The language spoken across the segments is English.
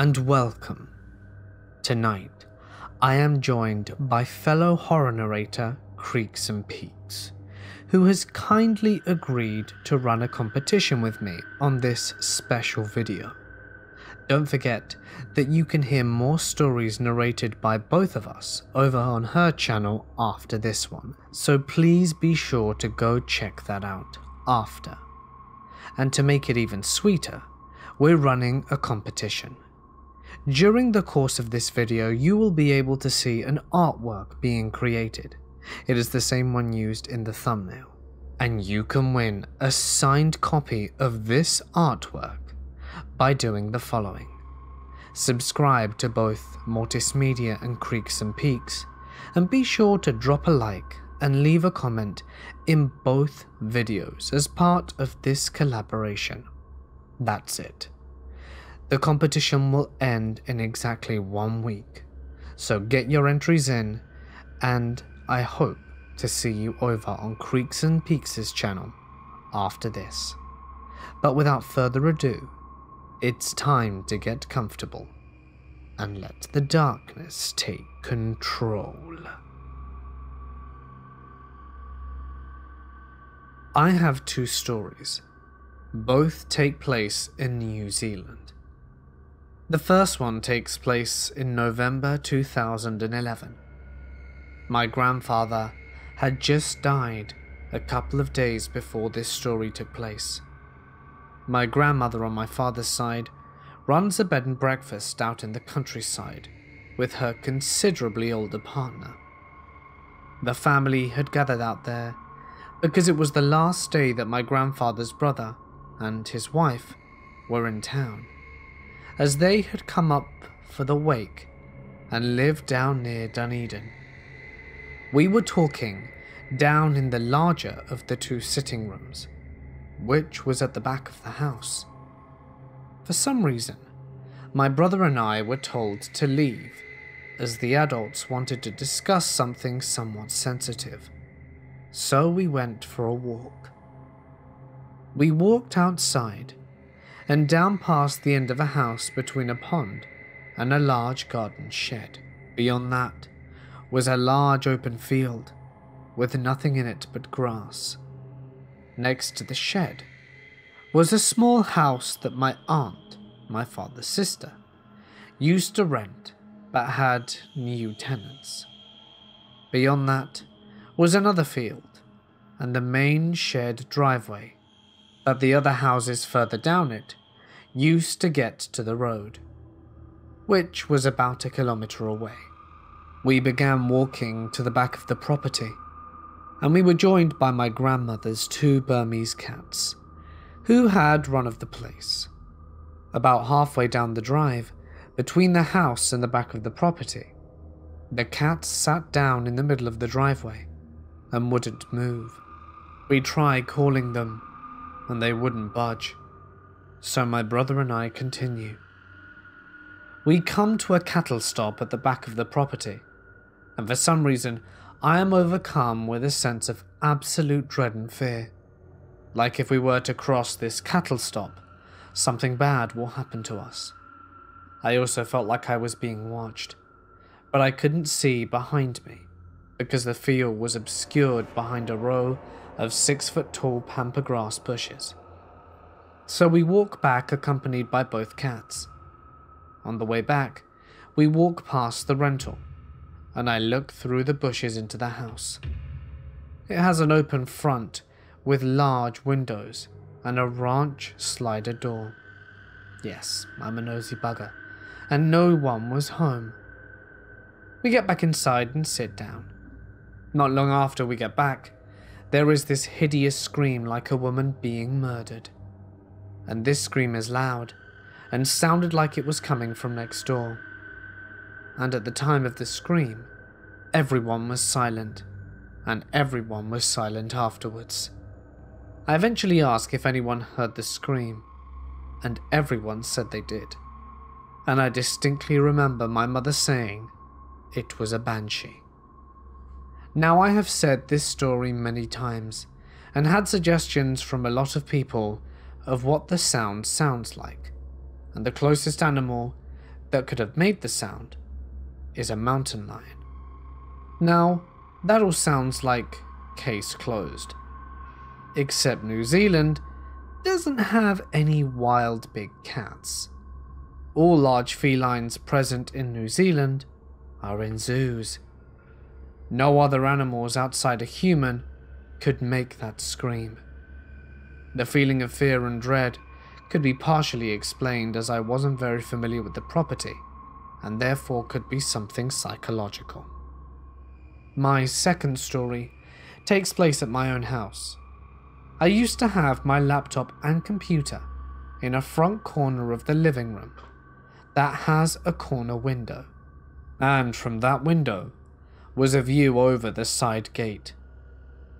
and welcome. Tonight, I am joined by fellow horror narrator Creeks and Peaks, who has kindly agreed to run a competition with me on this special video. Don't forget that you can hear more stories narrated by both of us over on her channel after this one, so please be sure to go check that out after. And to make it even sweeter, we're running a competition. During the course of this video, you will be able to see an artwork being created. It is the same one used in the thumbnail. And you can win a signed copy of this artwork by doing the following. Subscribe to both Mortis Media and Creaks and Peaks, and be sure to drop a like and leave a comment in both videos as part of this collaboration. That's it. The competition will end in exactly one week, so get your entries in, and I hope to see you over on Creeks and Peaks' channel after this. But without further ado, it's time to get comfortable and let the darkness take control. I have two stories. Both take place in New Zealand. The first one takes place in November 2011. My grandfather had just died a couple of days before this story took place. My grandmother on my father's side runs a bed and breakfast out in the countryside with her considerably older partner. The family had gathered out there because it was the last day that my grandfather's brother and his wife were in town, as they had come up for the wake and lived down near Dunedin. We were talking down in the larger of the two sitting rooms which was at the back of the house. For some reason, my brother and I were told to leave, as the adults wanted to discuss something somewhat sensitive. So we went for a walk. We walked outside and down past the end of a house between a pond and a large garden shed. Beyond that was a large open field with nothing in it but grass next to the shed, was a small house that my aunt, my father's sister, used to rent but had new tenants. Beyond that was another field and the main shed driveway, but the other houses further down it used to get to the road, which was about a kilometre away. We began walking to the back of the property and we were joined by my grandmother's two Burmese cats, who had run of the place. About halfway down the drive, between the house and the back of the property, the cats sat down in the middle of the driveway and wouldn't move. We tried calling them, and they wouldn't budge. So my brother and I continue. We come to a cattle stop at the back of the property, and for some reason, I am overcome with a sense of absolute dread and fear. Like if we were to cross this cattle stop, something bad will happen to us. I also felt like I was being watched, but I couldn't see behind me because the field was obscured behind a row of six foot tall pampa grass bushes. So we walk back accompanied by both cats. On the way back, we walk past the rental and I look through the bushes into the house. It has an open front with large windows and a ranch slider door. Yes, I'm a nosy bugger, and no one was home. We get back inside and sit down. Not long after we get back, there is this hideous scream like a woman being murdered. And this scream is loud and sounded like it was coming from next door and at the time of the scream, everyone was silent, and everyone was silent afterwards. I eventually asked if anyone heard the scream, and everyone said they did. And I distinctly remember my mother saying it was a banshee. Now, I have said this story many times and had suggestions from a lot of people of what the sound sounds like, and the closest animal that could have made the sound is a mountain lion. Now, that all sounds like case closed. Except New Zealand doesn't have any wild big cats. All large felines present in New Zealand are in zoos. No other animals outside a human could make that scream. The feeling of fear and dread could be partially explained as I wasn't very familiar with the property, and therefore could be something psychological. My second story takes place at my own house. I used to have my laptop and computer in a front corner of the living room that has a corner window, and from that window was a view over the side gate,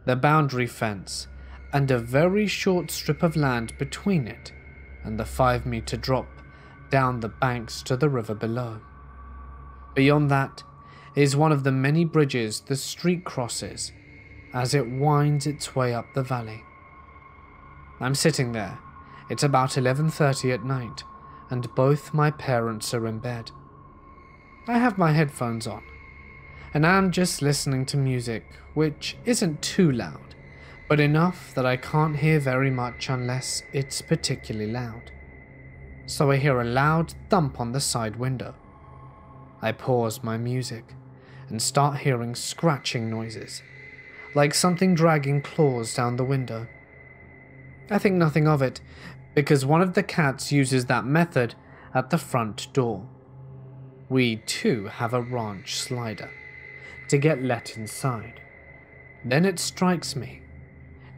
the boundary fence, and a very short strip of land between it and the five meter drop down the banks to the river below. Beyond that is one of the many bridges the street crosses as it winds its way up the valley. I'm sitting there. It's about 11:30 at night and both my parents are in bed. I have my headphones on and I'm just listening to music which isn't too loud but enough that I can't hear very much unless it's particularly loud. So I hear a loud thump on the side window. I pause my music and start hearing scratching noises, like something dragging claws down the window. I think nothing of it, because one of the cats uses that method at the front door. We too have a ranch slider to get let inside. Then it strikes me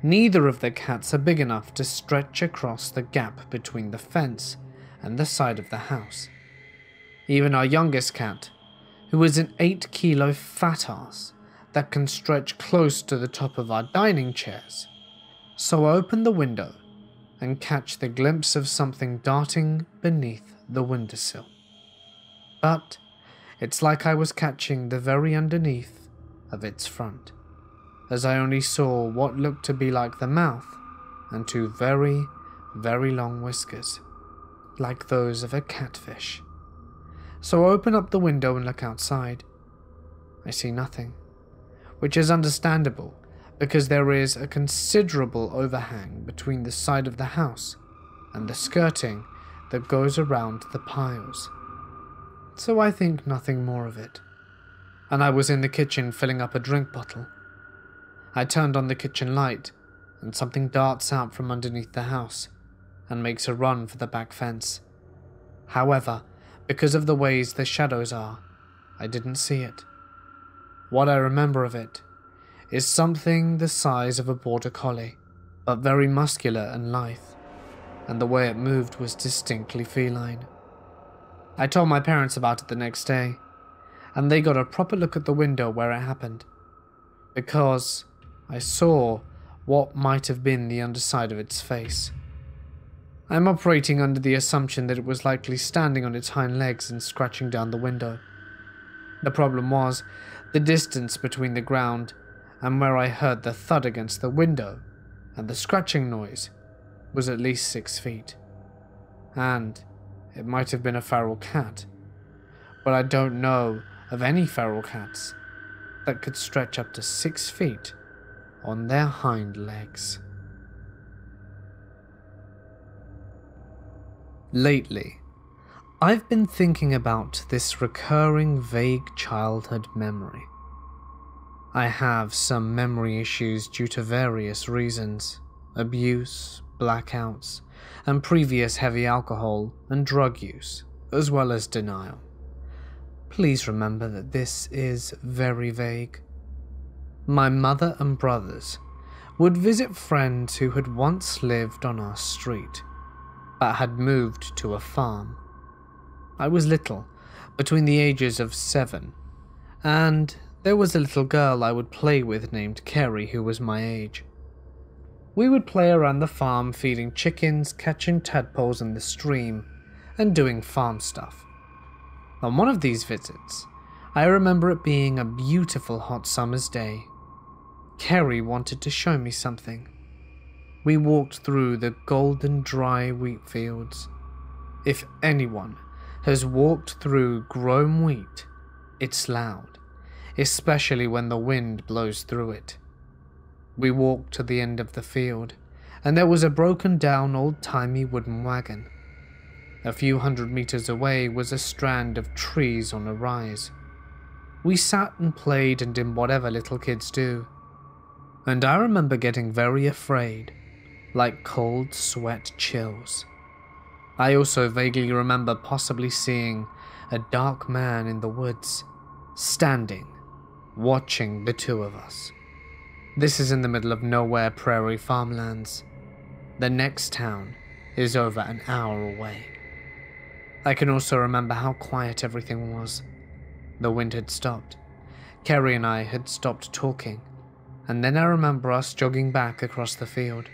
Neither of the cats are big enough to stretch across the gap between the fence and the side of the house. Even our youngest cat, who is an 8 kilo fat ass that can stretch close to the top of our dining chairs. So I open the window and catch the glimpse of something darting beneath the windowsill. But it's like I was catching the very underneath of its front as I only saw what looked to be like the mouth and two very, very long whiskers, like those of a catfish. So I open up the window and look outside. I see nothing, which is understandable because there is a considerable overhang between the side of the house and the skirting that goes around the piles. So I think nothing more of it. And I was in the kitchen filling up a drink bottle I turned on the kitchen light, and something darts out from underneath the house and makes a run for the back fence. However, because of the ways the shadows are, I didn't see it. What I remember of it is something the size of a border collie, but very muscular and lithe, and the way it moved was distinctly feline. I told my parents about it the next day, and they got a proper look at the window where it happened, because I saw what might have been the underside of its face. I'm operating under the assumption that it was likely standing on its hind legs and scratching down the window. The problem was the distance between the ground and where I heard the thud against the window and the scratching noise was at least six feet. And it might have been a feral cat, but I don't know of any feral cats that could stretch up to six feet on their hind legs. Lately, I've been thinking about this recurring vague childhood memory. I have some memory issues due to various reasons abuse, blackouts, and previous heavy alcohol and drug use, as well as denial. Please remember that this is very vague my mother and brothers would visit friends who had once lived on our street, but had moved to a farm. I was little, between the ages of seven, and there was a little girl I would play with named Carrie who was my age. We would play around the farm feeding chickens, catching tadpoles in the stream, and doing farm stuff. On one of these visits, I remember it being a beautiful hot summer's day Kerry wanted to show me something. We walked through the golden dry wheat fields. If anyone has walked through grown wheat, it's loud, especially when the wind blows through it. We walked to the end of the field, and there was a broken down old timey wooden wagon. A few hundred meters away was a strand of trees on a rise. We sat and played and did whatever little kids do. And I remember getting very afraid, like cold sweat chills. I also vaguely remember possibly seeing a dark man in the woods, standing, watching the two of us. This is in the middle of nowhere prairie farmlands. The next town is over an hour away. I can also remember how quiet everything was. The wind had stopped. Kerry and I had stopped talking, and then I remember us jogging back across the field.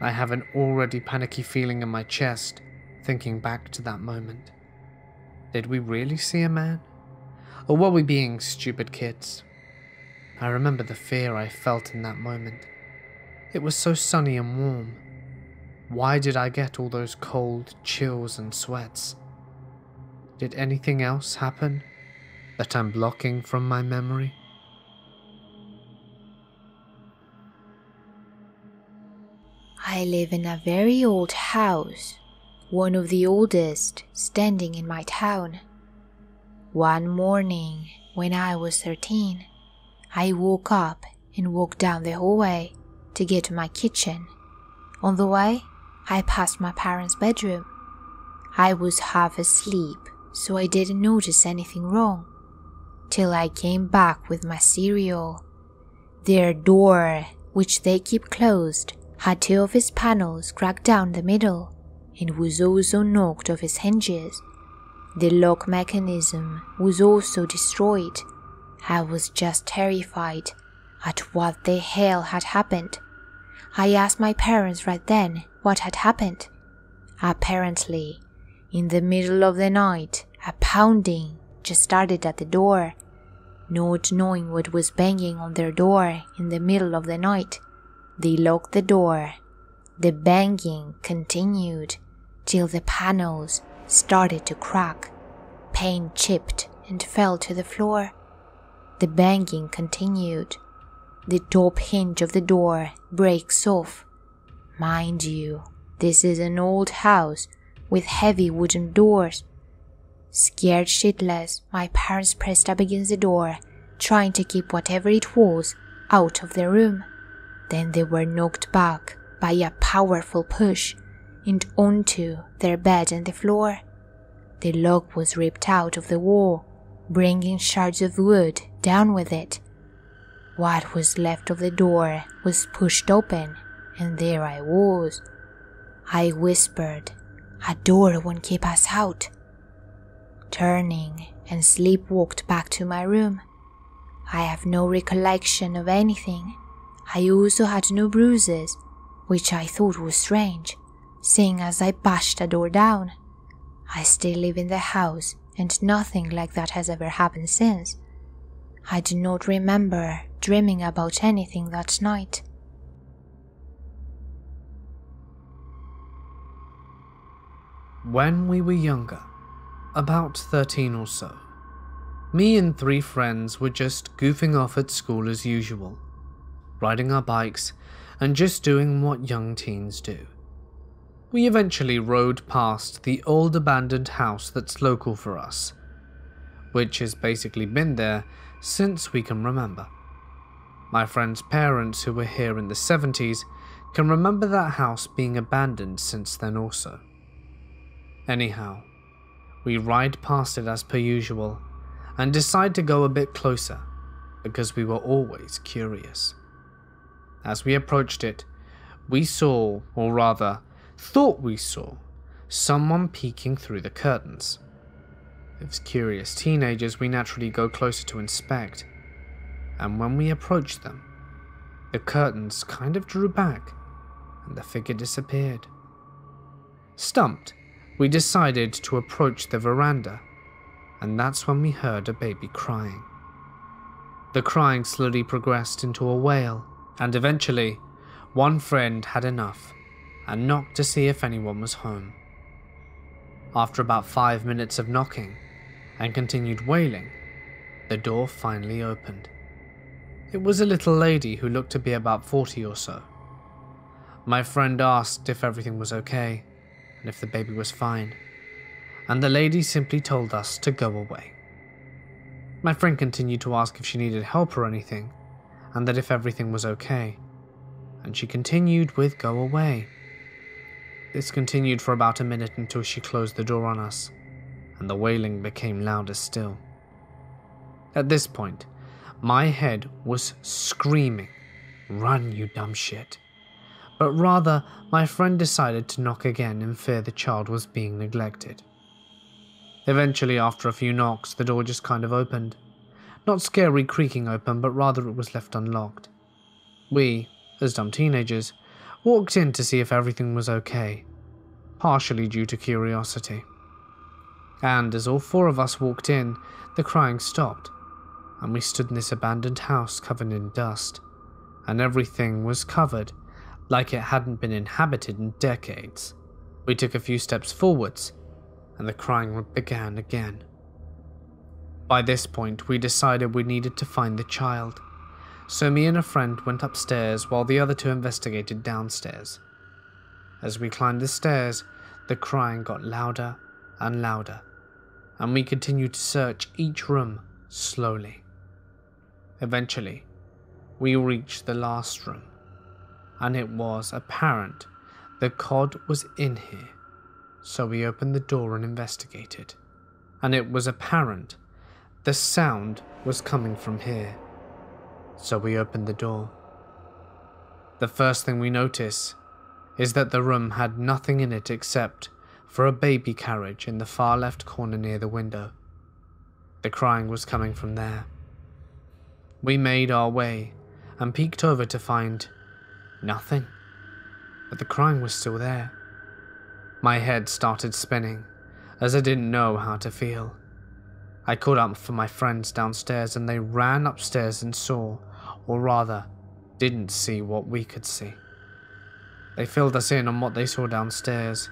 I have an already panicky feeling in my chest, thinking back to that moment. Did we really see a man? Or were we being stupid kids? I remember the fear I felt in that moment. It was so sunny and warm. Why did I get all those cold chills and sweats? Did anything else happen that I'm blocking from my memory? I live in a very old house, one of the oldest standing in my town. One morning, when I was 13, I woke up and walked down the hallway to get to my kitchen. On the way, I passed my parents' bedroom. I was half asleep, so I didn't notice anything wrong. Till I came back with my cereal. Their door, which they keep closed, had two of its panels cracked down the middle and was also knocked off its hinges. The lock mechanism was also destroyed. I was just terrified at what the hell had happened. I asked my parents right then what had happened. Apparently, in the middle of the night, a pounding just started at the door, not knowing what was banging on their door in the middle of the night. They locked the door. The banging continued till the panels started to crack. Paint chipped and fell to the floor. The banging continued. The top hinge of the door breaks off. Mind you, this is an old house with heavy wooden doors. Scared shitless, my parents pressed up against the door, trying to keep whatever it was out of the room. Then they were knocked back by a powerful push and onto their bed and the floor. The log was ripped out of the wall, bringing shards of wood down with it. What was left of the door was pushed open, and there I was. I whispered, A door won't keep us out. Turning and sleepwalked back to my room. I have no recollection of anything I also had no bruises, which I thought was strange, seeing as I bashed a door down. I still live in the house, and nothing like that has ever happened since. I do not remember dreaming about anything that night. When we were younger, about 13 or so, me and three friends were just goofing off at school as usual riding our bikes, and just doing what young teens do. We eventually rode past the old abandoned house that's local for us, which has basically been there since we can remember. My friend's parents, who were here in the 70s, can remember that house being abandoned since then also. Anyhow, we ride past it as per usual and decide to go a bit closer because we were always curious. As we approached it, we saw, or rather, thought we saw, someone peeking through the curtains. As curious teenagers, we naturally go closer to inspect, and when we approached them, the curtains kind of drew back and the figure disappeared. Stumped, we decided to approach the veranda, and that's when we heard a baby crying. The crying slowly progressed into a wail, and eventually, one friend had enough and knocked to see if anyone was home. After about five minutes of knocking and continued wailing, the door finally opened. It was a little lady who looked to be about 40 or so. My friend asked if everything was okay and if the baby was fine, and the lady simply told us to go away. My friend continued to ask if she needed help or anything, and that if everything was okay, and she continued with go away. This continued for about a minute until she closed the door on us, and the wailing became louder still. At this point, my head was screaming, Run, you dumb shit. But rather, my friend decided to knock again in fear the child was being neglected. Eventually, after a few knocks, the door just kind of opened. Not scary creaking open, but rather it was left unlocked. We, as dumb teenagers, walked in to see if everything was okay, partially due to curiosity. And as all four of us walked in, the crying stopped, and we stood in this abandoned house covered in dust, and everything was covered like it hadn't been inhabited in decades. We took a few steps forwards, and the crying began again. By this point, we decided we needed to find the child, so me and a friend went upstairs while the other two investigated downstairs. As we climbed the stairs, the crying got louder and louder, and we continued to search each room slowly. Eventually, we reached the last room, and it was apparent the cod was in here, so we opened the door and investigated. And it was apparent the sound was coming from here, so we opened the door. The first thing we notice is that the room had nothing in it except for a baby carriage in the far left corner near the window. The crying was coming from there. We made our way and peeked over to find nothing, but the crying was still there. My head started spinning as I didn't know how to feel. I called out for my friends downstairs and they ran upstairs and saw, or rather, didn't see what we could see. They filled us in on what they saw downstairs,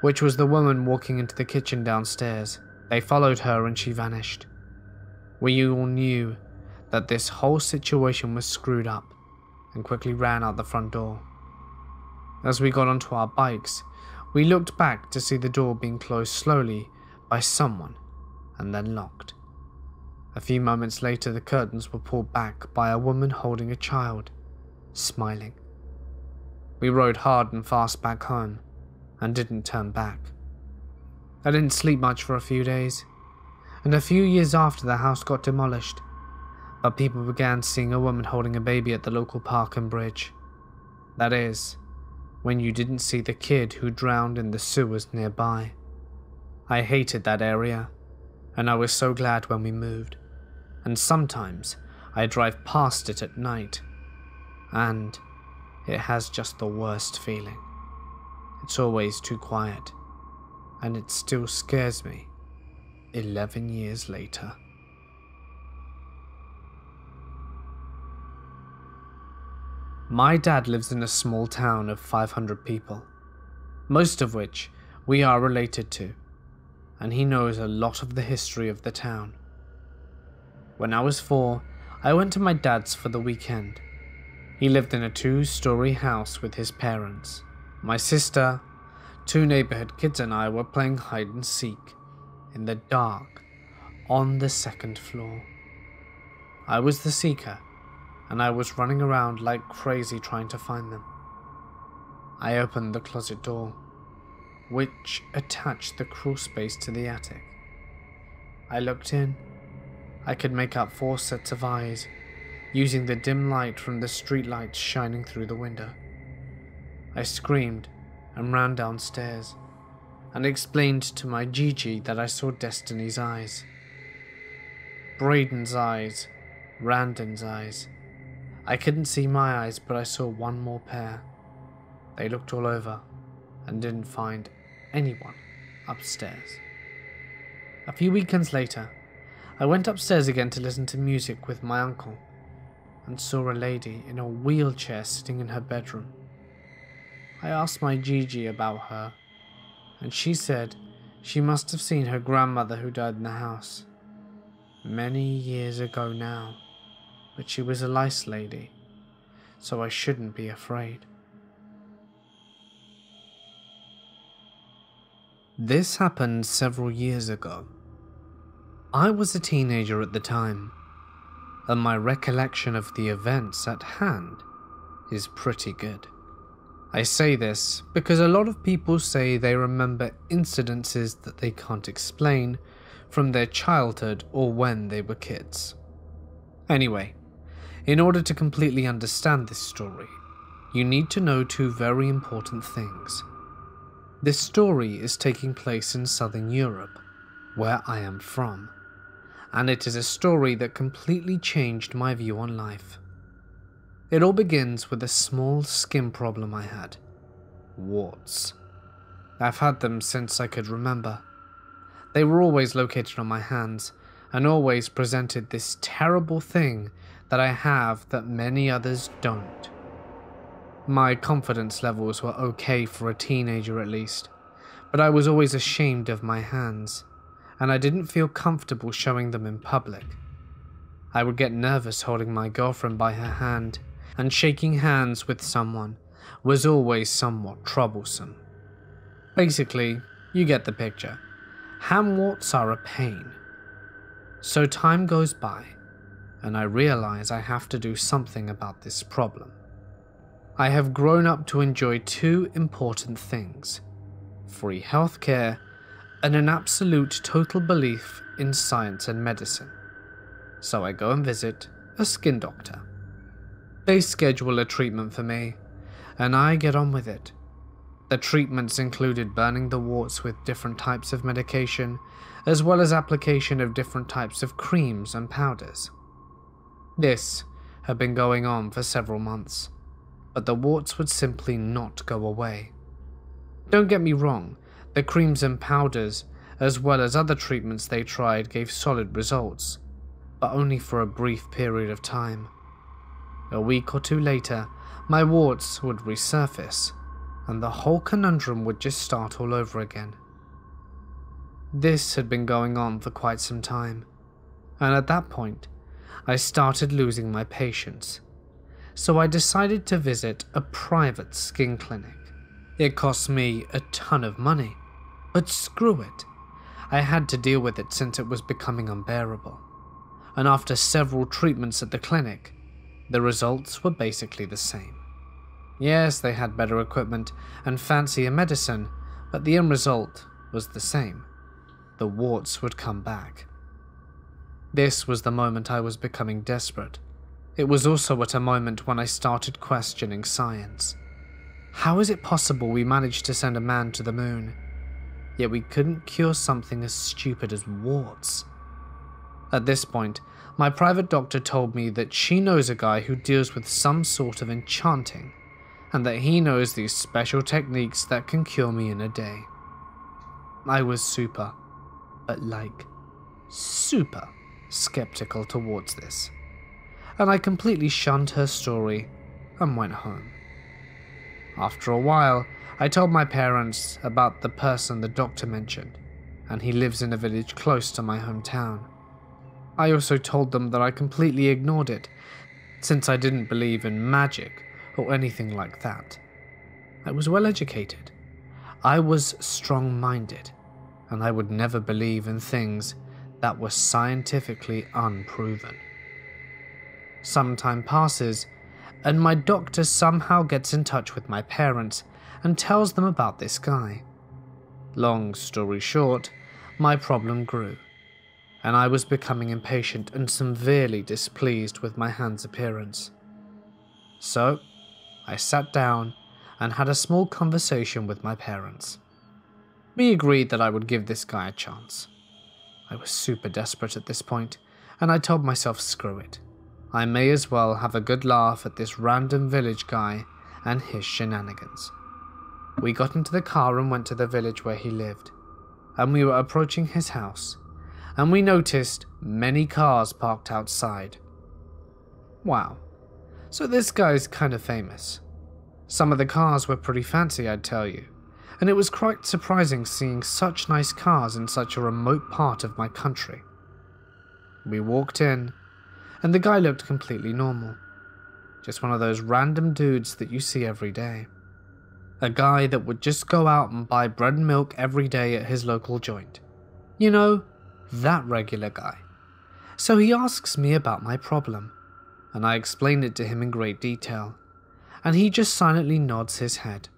which was the woman walking into the kitchen downstairs. They followed her and she vanished. We all knew that this whole situation was screwed up and quickly ran out the front door. As we got onto our bikes, we looked back to see the door being closed slowly by someone and then locked. A few moments later, the curtains were pulled back by a woman holding a child, smiling. We rode hard and fast back home and didn't turn back. I didn't sleep much for a few days, and a few years after the house got demolished, but people began seeing a woman holding a baby at the local park and bridge. That is, when you didn't see the kid who drowned in the sewers nearby. I hated that area, and I was so glad when we moved. And sometimes I drive past it at night, and it has just the worst feeling. It's always too quiet, and it still scares me 11 years later. My dad lives in a small town of 500 people, most of which we are related to, and he knows a lot of the history of the town. When I was four, I went to my dad's for the weekend. He lived in a two story house with his parents. My sister, two neighborhood kids, and I were playing hide and seek in the dark on the second floor. I was the seeker and I was running around like crazy trying to find them. I opened the closet door, which attached the crawl space to the attic. I looked in. I could make out four sets of eyes, using the dim light from the streetlights shining through the window. I screamed and ran downstairs and explained to my Gigi that I saw Destiny's eyes. Braden's eyes, Randon's eyes, I couldn't see my eyes, but I saw one more pair. They looked all over and didn't find anyone upstairs. A few weekends later, I went upstairs again to listen to music with my uncle and saw a lady in a wheelchair sitting in her bedroom. I asked my Gigi about her, and she said She must have seen her grandmother who died in the house. Many years ago now, but she was a lice lady, so I shouldn't be afraid. This happened several years ago. I was a teenager at the time, and my recollection of the events at hand is pretty good. I say this because a lot of people say they remember incidences that they can't explain from their childhood or when they were kids. Anyway, in order to completely understand this story, you need to know two very important things. This story is taking place in southern Europe, where I am from, and it is a story that completely changed my view on life. It all begins with a small skin problem I had warts. I've had them since I could remember. They were always located on my hands and always presented this terrible thing that I have that many others don't. My confidence levels were okay for a teenager at least, but I was always ashamed of my hands, and I didn't feel comfortable showing them in public. I would get nervous holding my girlfriend by her hand, and shaking hands with someone was always somewhat troublesome. Basically, you get the picture. Hand warts are a pain. So time goes by, and I realize I have to do something about this problem. I have grown up to enjoy two important things free healthcare and an absolute total belief in science and medicine. So I go and visit a skin doctor. They schedule a treatment for me, and I get on with it. The treatments included burning the warts with different types of medication, as well as application of different types of creams and powders. This had been going on for several months but the warts would simply not go away. Don't get me wrong, the creams and powders, as well as other treatments they tried, gave solid results, but only for a brief period of time. A week or two later, my warts would resurface, and the whole conundrum would just start all over again. This had been going on for quite some time, and at that point, I started losing my patience so I decided to visit a private skin clinic. It cost me a ton of money, but screw it. I had to deal with it since it was becoming unbearable. And after several treatments at the clinic, the results were basically the same. Yes, they had better equipment and fancier medicine, but the end result was the same. The warts would come back. This was the moment I was becoming desperate. It was also at a moment when I started questioning science. How is it possible we managed to send a man to the moon, yet we couldn't cure something as stupid as warts? At this point, my private doctor told me that she knows a guy who deals with some sort of enchanting, and that he knows these special techniques that can cure me in a day. I was super, but like, super skeptical towards this and I completely shunned her story and went home. After a while, I told my parents about the person the doctor mentioned, and he lives in a village close to my hometown. I also told them that I completely ignored it, since I didn't believe in magic or anything like that. I was well educated. I was strong minded, and I would never believe in things that were scientifically unproven. Some time passes, and my doctor somehow gets in touch with my parents and tells them about this guy. Long story short, my problem grew, and I was becoming impatient and severely displeased with my hand's appearance. So, I sat down and had a small conversation with my parents. We agreed that I would give this guy a chance. I was super desperate at this point, and I told myself screw it. I may as well have a good laugh at this random village guy and his shenanigans. We got into the car and went to the village where he lived, and we were approaching his house, and we noticed many cars parked outside. Wow, so this guy's kind of famous. Some of the cars were pretty fancy, I'd tell you, and it was quite surprising seeing such nice cars in such a remote part of my country. We walked in, and the guy looked completely normal. Just one of those random dudes that you see every day. A guy that would just go out and buy bread and milk every day at his local joint. You know, that regular guy. So he asks me about my problem, and I explain it to him in great detail, and he just silently nods his head.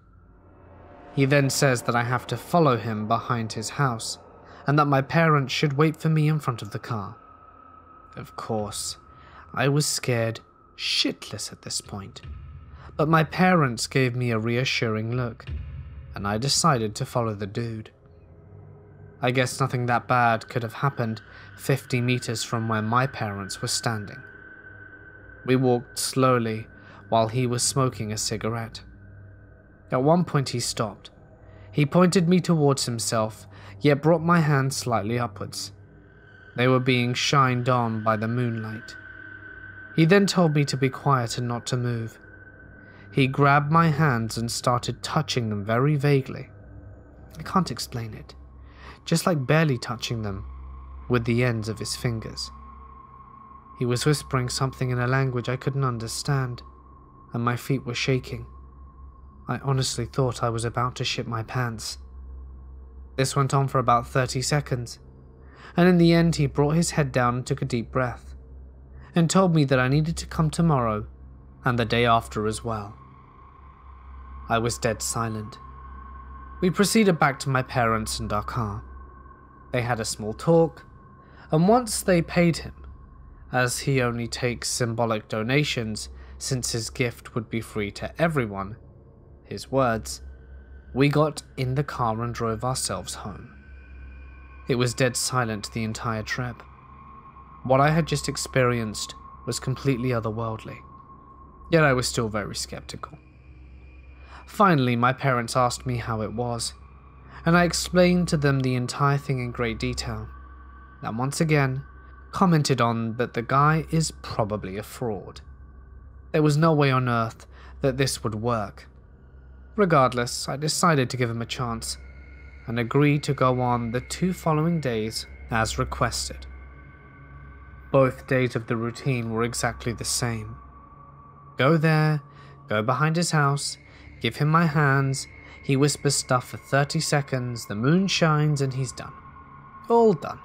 He then says that I have to follow him behind his house, and that my parents should wait for me in front of the car. Of course, I was scared shitless at this point, but my parents gave me a reassuring look, and I decided to follow the dude. I guess nothing that bad could have happened 50 meters from where my parents were standing. We walked slowly while he was smoking a cigarette. At one point, he stopped. He pointed me towards himself, yet brought my hand slightly upwards. They were being shined on by the moonlight. He then told me to be quiet and not to move. He grabbed my hands and started touching them very vaguely. I can't explain it, just like barely touching them with the ends of his fingers. He was whispering something in a language I couldn't understand, and my feet were shaking. I honestly thought I was about to shit my pants. This went on for about 30 seconds, and in the end, he brought his head down and took a deep breath, and told me that I needed to come tomorrow and the day after as well. I was dead silent. We proceeded back to my parents and our car. They had a small talk, and once they paid him, as he only takes symbolic donations since his gift would be free to everyone, his words, we got in the car and drove ourselves home. It was dead silent the entire trip. What I had just experienced was completely otherworldly, yet I was still very skeptical. Finally, my parents asked me how it was, and I explained to them the entire thing in great detail, and once again commented on that the guy is probably a fraud. There was no way on earth that this would work, Regardless, I decided to give him a chance and agreed to go on the two following days as requested. Both days of the routine were exactly the same. Go there, go behind his house, give him my hands, he whispers stuff for 30 seconds, the moon shines, and he's done. All done.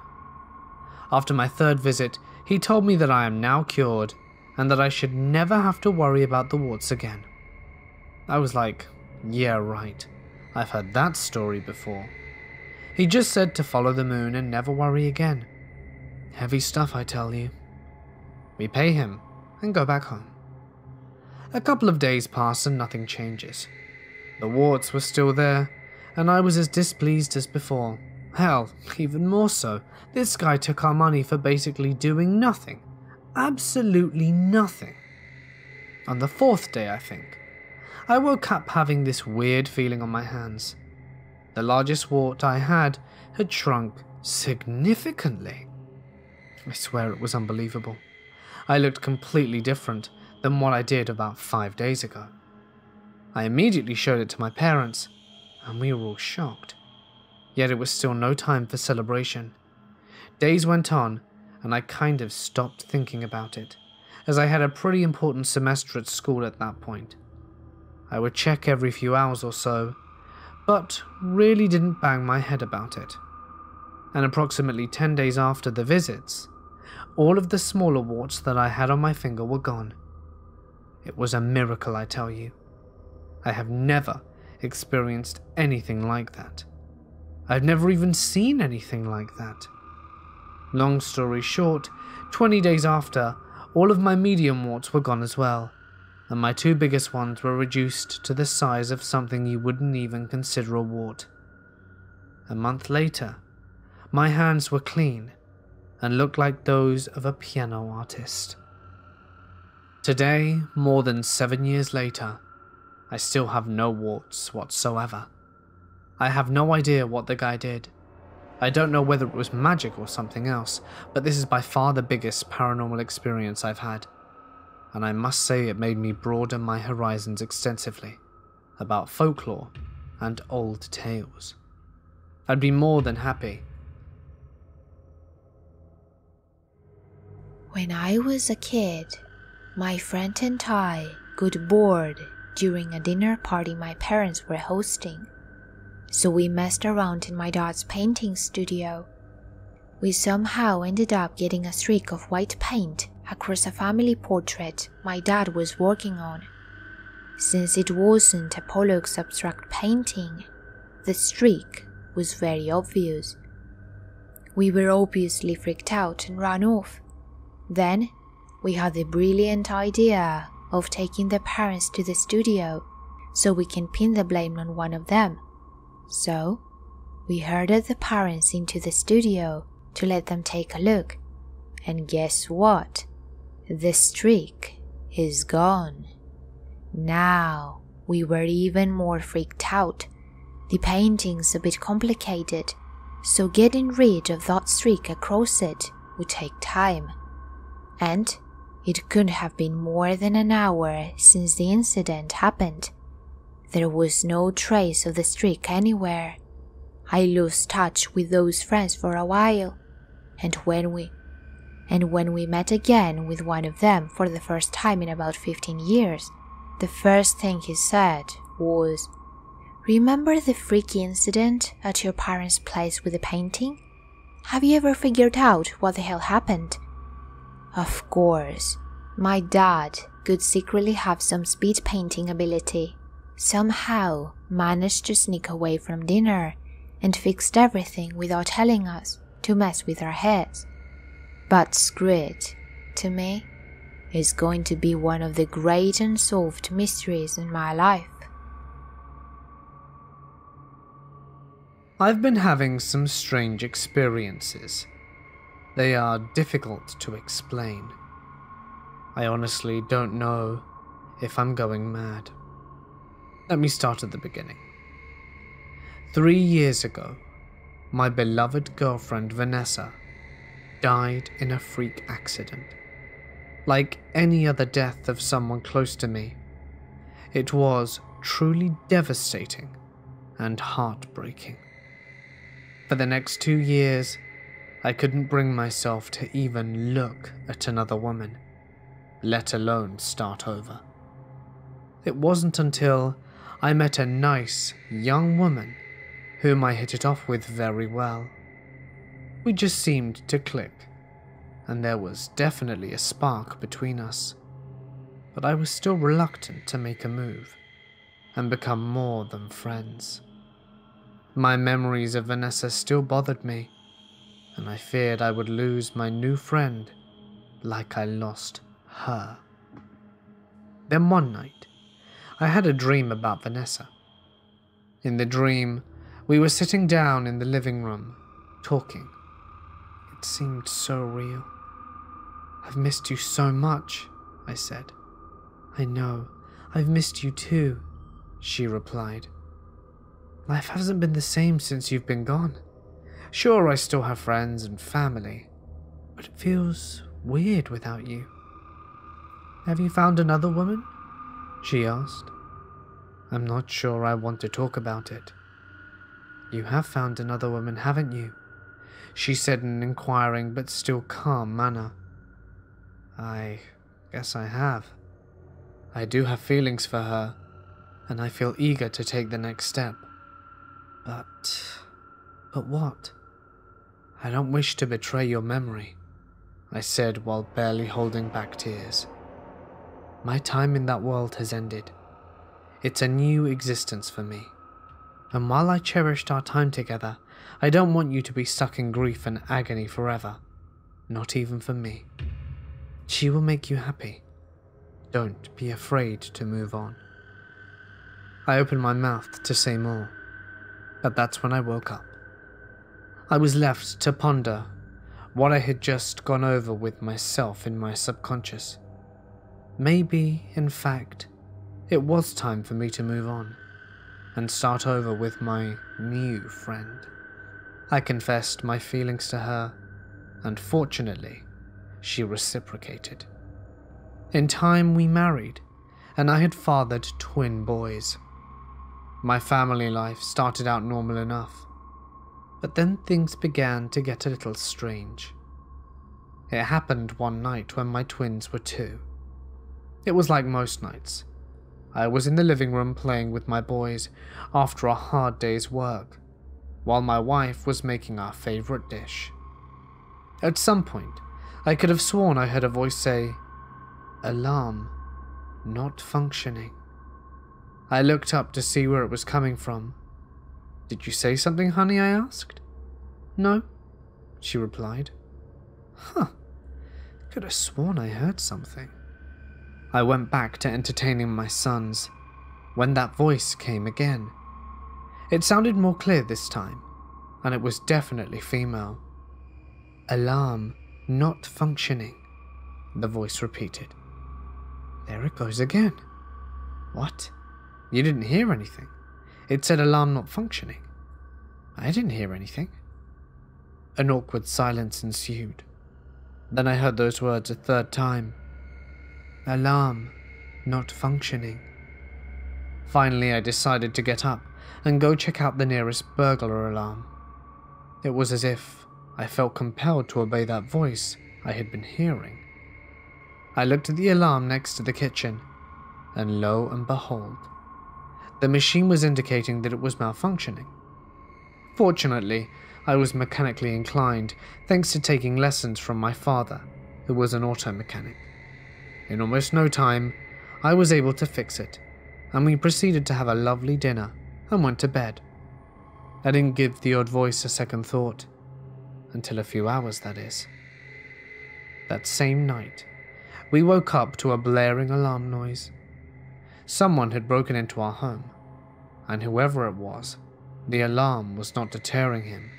After my third visit, he told me that I am now cured and that I should never have to worry about the warts again. I was like, yeah, right. I've heard that story before. He just said to follow the moon and never worry again. Heavy stuff, I tell you. We pay him and go back home. A couple of days pass and nothing changes. The warts were still there, and I was as displeased as before. Hell, even more so. This guy took our money for basically doing nothing. Absolutely nothing. On the fourth day, I think, I woke up having this weird feeling on my hands. The largest wart I had had shrunk significantly. I swear it was unbelievable. I looked completely different than what I did about five days ago. I immediately showed it to my parents, and we were all shocked. Yet it was still no time for celebration. Days went on, and I kind of stopped thinking about it, as I had a pretty important semester at school at that point. I would check every few hours or so, but really didn't bang my head about it. And approximately 10 days after the visits, all of the smaller warts that I had on my finger were gone. It was a miracle, I tell you. I have never experienced anything like that. I've never even seen anything like that. Long story short, 20 days after, all of my medium warts were gone as well, and my two biggest ones were reduced to the size of something you wouldn't even consider a wart. A month later, my hands were clean and looked like those of a piano artist. Today, more than seven years later, I still have no warts whatsoever. I have no idea what the guy did. I don't know whether it was magic or something else, but this is by far the biggest paranormal experience I've had and I must say it made me broaden my horizons extensively about folklore and old tales. I'd be more than happy. When I was a kid, my friend and I got bored during a dinner party my parents were hosting. So we messed around in my dad's painting studio. We somehow ended up getting a streak of white paint across a family portrait my dad was working on. Since it wasn't a Pollock's abstract painting, the streak was very obvious. We were obviously freaked out and ran off. Then we had the brilliant idea of taking the parents to the studio so we can pin the blame on one of them. So we herded the parents into the studio to let them take a look. And guess what? The streak is gone. Now we were even more freaked out. The painting's a bit complicated, so getting rid of that streak across it would take time. And it couldn't have been more than an hour since the incident happened. There was no trace of the streak anywhere. I lost touch with those friends for a while, and when we and when we met again with one of them for the first time in about 15 years, the first thing he said was, Remember the freaky incident at your parents' place with the painting? Have you ever figured out what the hell happened? Of course, my dad could secretly have some speed painting ability. Somehow managed to sneak away from dinner and fixed everything without telling us to mess with our heads. But it, to me, is going to be one of the great unsolved mysteries in my life. I've been having some strange experiences. They are difficult to explain. I honestly don't know if I'm going mad. Let me start at the beginning. Three years ago, my beloved girlfriend Vanessa died in a freak accident. Like any other death of someone close to me, it was truly devastating and heartbreaking. For the next two years, I couldn't bring myself to even look at another woman, let alone start over. It wasn't until I met a nice, young woman whom I hit it off with very well we just seemed to click, and there was definitely a spark between us. But I was still reluctant to make a move and become more than friends. My memories of Vanessa still bothered me, and I feared I would lose my new friend like I lost her. Then one night, I had a dream about Vanessa. In the dream, we were sitting down in the living room, talking. It seemed so real. I've missed you so much, I said. I know, I've missed you too, she replied. Life hasn't been the same since you've been gone. Sure, I still have friends and family, but it feels weird without you. Have you found another woman? She asked. I'm not sure I want to talk about it. You have found another woman, haven't you? she said in an inquiring but still calm manner. I guess I have. I do have feelings for her, and I feel eager to take the next step. But. but what? I don't wish to betray your memory, I said while barely holding back tears. My time in that world has ended. It's a new existence for me. And while I cherished our time together, I don't want you to be stuck in grief and agony forever. Not even for me. She will make you happy. Don't be afraid to move on. I opened my mouth to say more, but that's when I woke up. I was left to ponder what I had just gone over with myself in my subconscious. Maybe, in fact, it was time for me to move on and start over with my new friend. I confessed my feelings to her, and fortunately, she reciprocated. In time, we married, and I had fathered twin boys. My family life started out normal enough. But then things began to get a little strange. It happened one night when my twins were two. It was like most nights. I was in the living room playing with my boys after a hard day's work, while my wife was making our favorite dish. At some point, I could have sworn I heard a voice say, Alarm, not functioning. I looked up to see where it was coming from. Did you say something, honey? I asked. No, she replied. Huh, could have sworn I heard something. I went back to entertaining my sons when that voice came again. It sounded more clear this time, and it was definitely female. Alarm not functioning, the voice repeated. There it goes again. What? You didn't hear anything? It said alarm not functioning. I didn't hear anything. An awkward silence ensued. Then I heard those words a third time. Alarm not functioning. Finally, I decided to get up and go check out the nearest burglar alarm. It was as if I felt compelled to obey that voice I had been hearing. I looked at the alarm next to the kitchen, and lo and behold, the machine was indicating that it was malfunctioning. Fortunately, I was mechanically inclined thanks to taking lessons from my father, who was an auto mechanic. In almost no time, I was able to fix it, and we proceeded to have a lovely dinner and went to bed. I didn't give the odd voice a second thought. Until a few hours, that is. That same night, we woke up to a blaring alarm noise. Someone had broken into our home, and whoever it was, the alarm was not deterring him,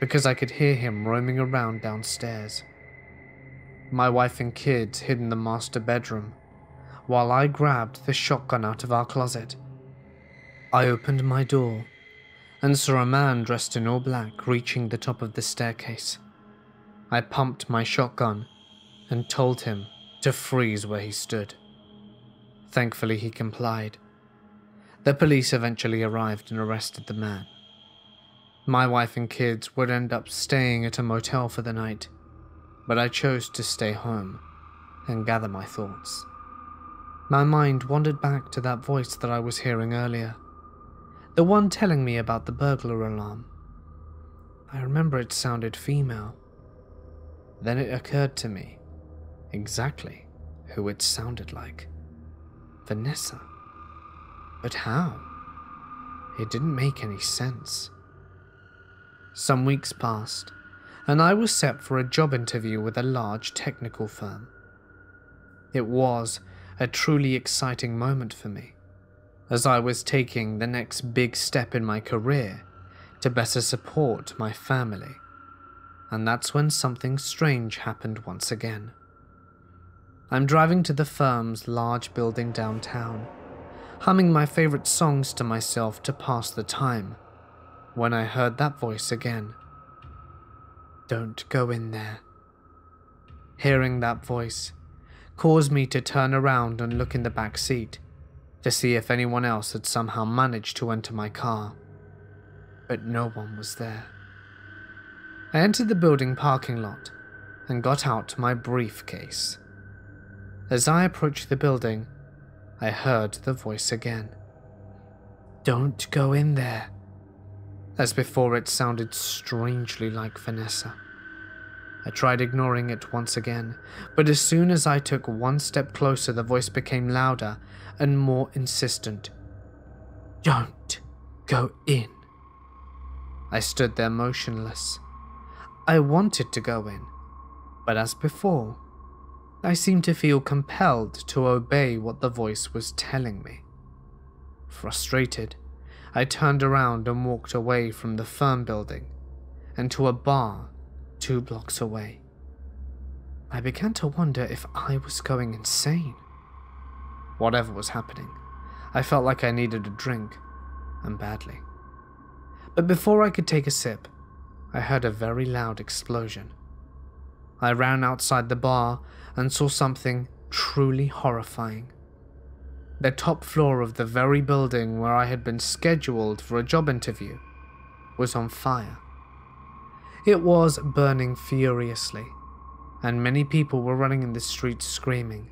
because I could hear him roaming around downstairs. My wife and kids hid in the master bedroom, while I grabbed the shotgun out of our closet. I opened my door and saw a man dressed in all black reaching the top of the staircase. I pumped my shotgun and told him to freeze where he stood. Thankfully, he complied. The police eventually arrived and arrested the man. My wife and kids would end up staying at a motel for the night, but I chose to stay home and gather my thoughts. My mind wandered back to that voice that I was hearing earlier the one telling me about the burglar alarm. I remember it sounded female. Then it occurred to me exactly who it sounded like Vanessa. But how? It didn't make any sense. Some weeks passed, and I was set for a job interview with a large technical firm. It was a truly exciting moment for me as I was taking the next big step in my career to better support my family. And that's when something strange happened once again. I'm driving to the firm's large building downtown, humming my favorite songs to myself to pass the time, when I heard that voice again. Don't go in there. Hearing that voice caused me to turn around and look in the back seat to see if anyone else had somehow managed to enter my car, but no one was there. I entered the building parking lot and got out my briefcase. As I approached the building, I heard the voice again. Don't go in there. As before, it sounded strangely like Vanessa. I tried ignoring it once again, but as soon as I took one step closer, the voice became louder and more insistent. Don't go in. I stood there motionless. I wanted to go in, but as before, I seemed to feel compelled to obey what the voice was telling me. Frustrated, I turned around and walked away from the firm building and to a bar two blocks away. I began to wonder if I was going insane whatever was happening. I felt like I needed a drink, and badly. But before I could take a sip, I heard a very loud explosion. I ran outside the bar and saw something truly horrifying. The top floor of the very building where I had been scheduled for a job interview was on fire. It was burning furiously, and many people were running in the streets screaming.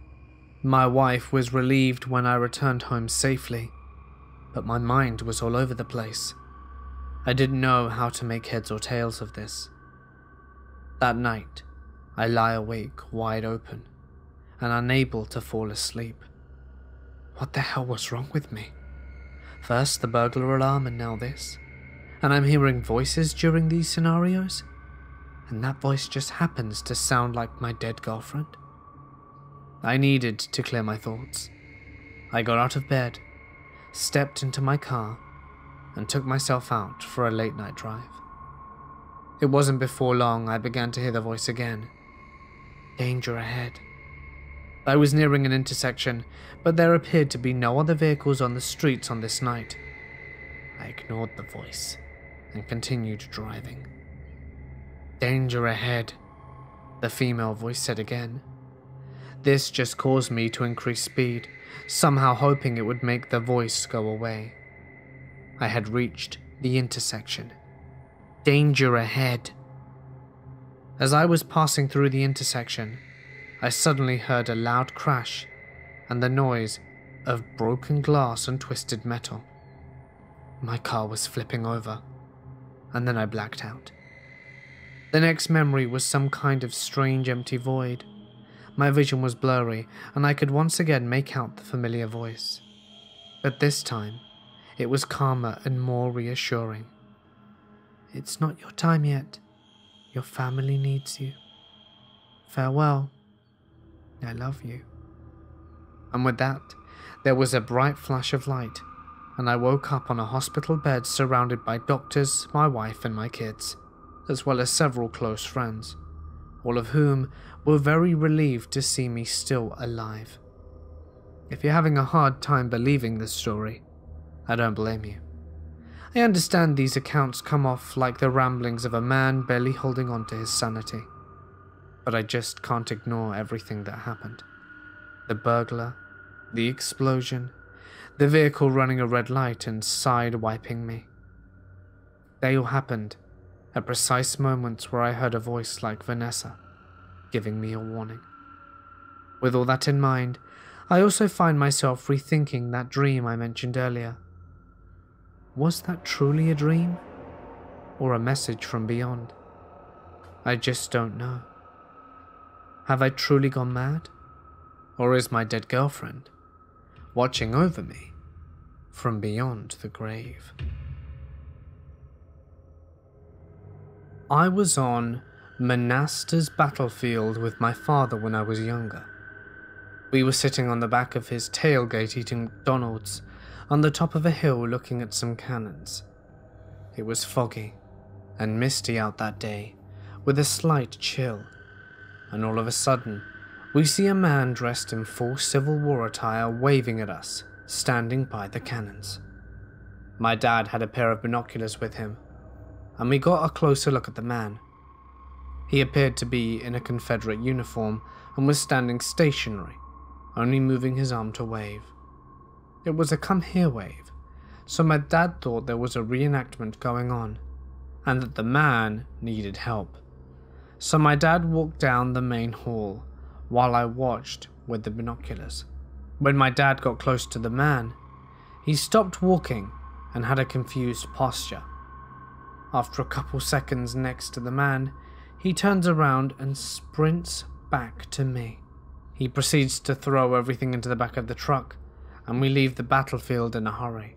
My wife was relieved when I returned home safely, but my mind was all over the place. I didn't know how to make heads or tails of this. That night, I lie awake wide open and unable to fall asleep. What the hell was wrong with me? First the burglar alarm and now this. And I'm hearing voices during these scenarios? And that voice just happens to sound like my dead girlfriend? I needed to clear my thoughts. I got out of bed, stepped into my car, and took myself out for a late night drive. It wasn't before long I began to hear the voice again. Danger ahead. I was nearing an intersection, but there appeared to be no other vehicles on the streets on this night. I ignored the voice and continued driving. Danger ahead, the female voice said again. This just caused me to increase speed, somehow hoping it would make the voice go away. I had reached the intersection. Danger ahead. As I was passing through the intersection, I suddenly heard a loud crash and the noise of broken glass and twisted metal. My car was flipping over, and then I blacked out. The next memory was some kind of strange empty void. My vision was blurry, and I could once again make out the familiar voice. But this time, it was calmer and more reassuring. It's not your time yet. Your family needs you. Farewell. I love you. And with that, there was a bright flash of light, and I woke up on a hospital bed surrounded by doctors, my wife, and my kids, as well as several close friends, all of whom were very relieved to see me still alive. If you're having a hard time believing this story, I don't blame you. I understand these accounts come off like the ramblings of a man barely holding on to his sanity but I just can't ignore everything that happened. The burglar, the explosion, the vehicle running a red light and side-wiping me. They all happened at precise moments where I heard a voice like Vanessa giving me a warning. With all that in mind, I also find myself rethinking that dream I mentioned earlier. Was that truly a dream? Or a message from beyond? I just don't know. Have I truly gone mad? Or is my dead girlfriend watching over me from beyond the grave? I was on Manassas battlefield with my father when I was younger. We were sitting on the back of his tailgate eating McDonald's on the top of a hill looking at some cannons. It was foggy and misty out that day, with a slight chill and all of a sudden, we see a man dressed in full Civil War attire waving at us, standing by the cannons. My dad had a pair of binoculars with him, and we got a closer look at the man. He appeared to be in a Confederate uniform and was standing stationary, only moving his arm to wave. It was a come here wave, so my dad thought there was a reenactment going on, and that the man needed help. So my dad walked down the main hall while I watched with the binoculars. When my dad got close to the man, he stopped walking and had a confused posture. After a couple seconds next to the man, he turns around and sprints back to me. He proceeds to throw everything into the back of the truck, and we leave the battlefield in a hurry.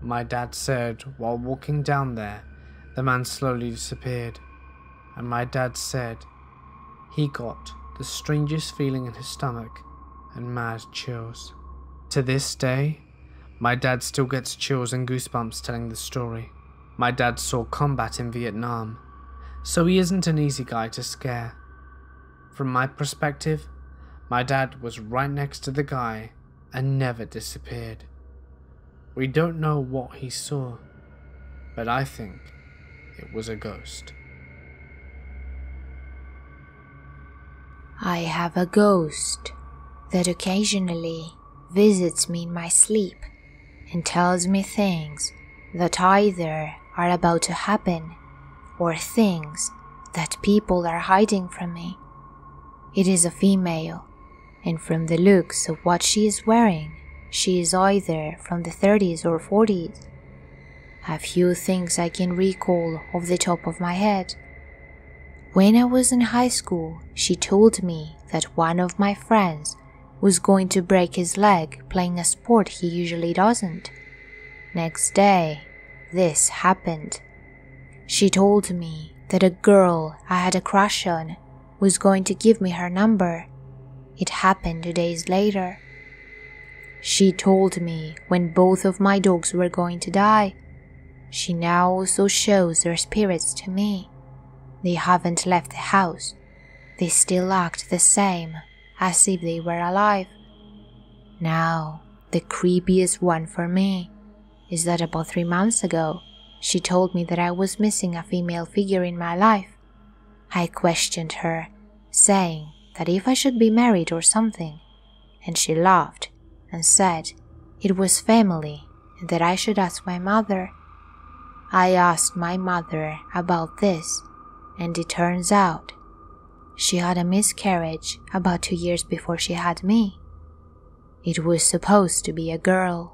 My dad said while walking down there, the man slowly disappeared and my dad said he got the strangest feeling in his stomach and mad chills. To this day, my dad still gets chills and goosebumps telling the story. My dad saw combat in Vietnam, so he isn't an easy guy to scare. From my perspective, my dad was right next to the guy and never disappeared. We don't know what he saw, but I think it was a ghost. I have a ghost that occasionally visits me in my sleep and tells me things that either are about to happen or things that people are hiding from me. It is a female, and from the looks of what she is wearing, she is either from the 30s or 40s. A few things I can recall off the top of my head. When I was in high school, she told me that one of my friends was going to break his leg playing a sport he usually doesn't. Next day, this happened. She told me that a girl I had a crush on was going to give me her number. It happened two days later. She told me when both of my dogs were going to die. She now also shows their spirits to me. They haven't left the house. They still act the same as if they were alive. Now, the creepiest one for me is that about three months ago, she told me that I was missing a female figure in my life. I questioned her, saying that if I should be married or something, and she laughed and said it was family and that I should ask my mother. I asked my mother about this, and it turns out she had a miscarriage about two years before she had me. It was supposed to be a girl.